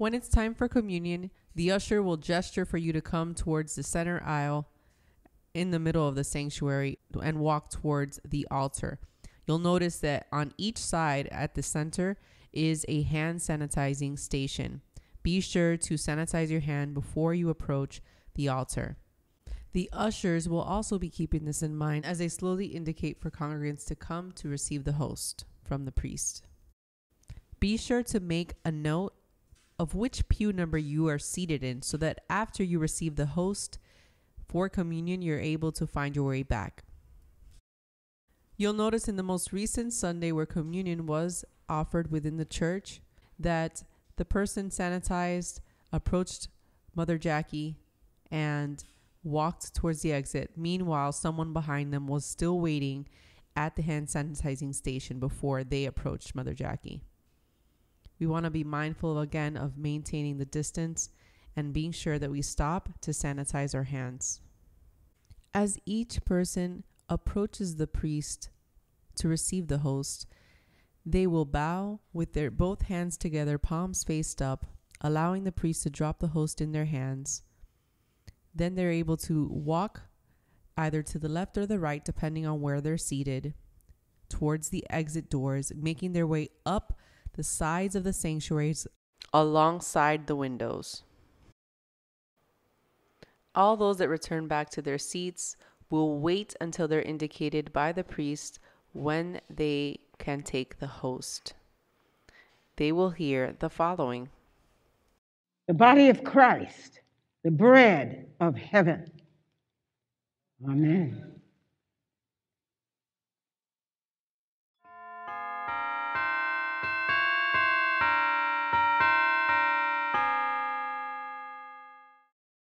When it's time for communion, the usher will gesture for you to come towards the center aisle in the middle of the sanctuary and walk towards the altar. You'll notice that on each side at the center is a hand sanitizing station. Be sure to sanitize your hand before you approach the altar. The ushers will also be keeping this in mind as they slowly indicate for congregants to come to receive the host from the priest. Be sure to make a note of which pew number you are seated in so that after you receive the host for communion, you're able to find your way back. You'll notice in the most recent Sunday where communion was offered within the church that the person sanitized, approached Mother Jackie, and walked towards the exit. Meanwhile, someone behind them was still waiting at the hand sanitizing station before they approached Mother Jackie. We want to be mindful again of maintaining the distance and being sure that we stop to sanitize our hands. As each person approaches the priest to receive the host, they will bow with their both hands together, palms faced up, allowing the priest to drop the host in their hands. Then they're able to walk either to the left or the right, depending on where they're seated, towards the exit doors, making their way up the sides of the sanctuaries alongside the windows. All those that return back to their seats will wait until they're indicated by the priest when they can take the host. They will hear the following The body of Christ, the bread of heaven. Amen.